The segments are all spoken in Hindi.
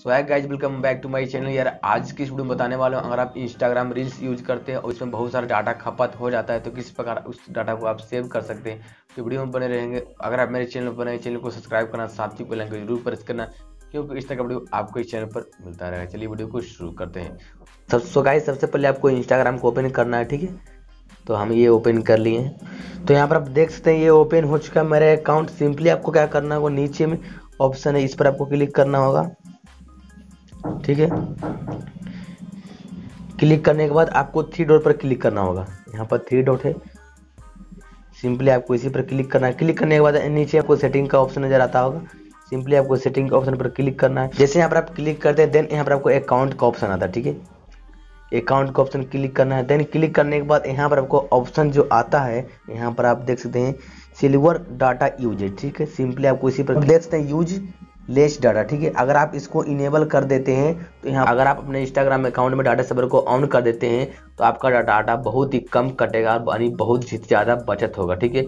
Swag guys welcome back to my channel यार, आज की वीडियो में बताने वाला हूँ, अगर आप इंस्टाग्राम रील्स यूज़ करते हैं और इसमें बहुत सारा डाटा खपत हो जाता है तो किस प्रकार उस डाटा को आप सेव कर सकते हैं? तो वीडियो में बने रहेंगे। अगर आप मेरे चैनल पर बने चैनल को सब्सक्राइब करना, साथ ही बेल ज़रूर प्रेस करना, क्योंकि इस तरह का वीडियो आपको इस चैनल पर मिलता रहेगा। चलिए वीडियो को शुरू करते हैं। सब सो गाइज़ सबसे पहले आपको इंस्टाग्राम को ओपन करना है, ठीक है? तो हम ये ओपन कर लिए तो यहाँ पर आप देख सकते हैं, ये ओपन हो चुका है मेरा अकाउंट सिंपली आपको क्या करना होगा नीचे में ऑप्शन है, इस पर आपको क्लिक करना होगा। ठीक है? क्लिक करने के बाद आपको थ्री डॉट पर क्लिक करना होगा। यहाँ पर थ्री डॉट है। सिंपली आपको इसी पर क्लिक करना है। क्लिक करने के बाद नीचे आपको सेटिंग का ऑप्शन नज़र आता होगा। सिंपली आपको सेटिंग के ऑप्शन पर क्लिक करना है। जैसे यहाँ पर आप क्लिक करते हैं देन यहाँ पर आपको अकाउंट का ऑप्शन आता है, ठीक है? अकाउंट का ऑप्शन क्लिक करना है। देन क्लिक करने के बाद यहाँ पर आपको ऑप्शन जो आता है, यहाँ पर आप देख सकते हैं, सिल्वर डाटा यूज़ ठीक है? सिंपली आपको इसी पर देख सकते हैं, यूज़ लेस डाटा, ठीक है? अगर आप इसको इनेबल कर देते हैं तो यहाँ अगर आप अपने इंस्टाग्राम अकाउंट में डाटा सर्वर को ऑन कर देते हैं तो आपका डाटा बहुत ही कम कटेगा यानी बहुत ही ज़्यादा बचत होगा, ठीक है?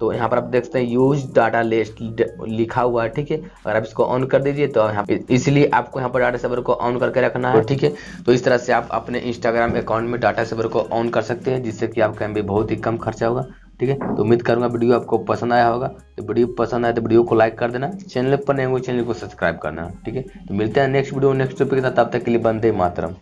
तो यहाँ पर आप देख सकते हैं यूज़ डाटा लेस्ट लिखा हुआ है, ठीक है? अगर आप इसको ऑन कर दीजिए तो यहाँ पे इसलिए आपको यहाँ पर डाटा सर्वर को ऑन करके रखना है, ठीक है? तो इस तरह से आप अपने इंस्टाग्राम अकाउंट में डाटा सर्वर को ऑन कर सकते हैं, जिससे कि आपका एम बहुत ही कम खर्चा होगा। ठीक है? तो उम्मीद करूँगा वीडियो आपको पसंद आया होगा। तो वीडियो पसंद आया तो वीडियो को लाइक कर देना चैनल पर नहीं हुए चैनल को सब्सक्राइब करना, ठीक है? तो मिलते हैं नेक्स्ट वीडियो नेक्स्ट टॉपिक के साथ। तब तक के लिए बंदे मातरम।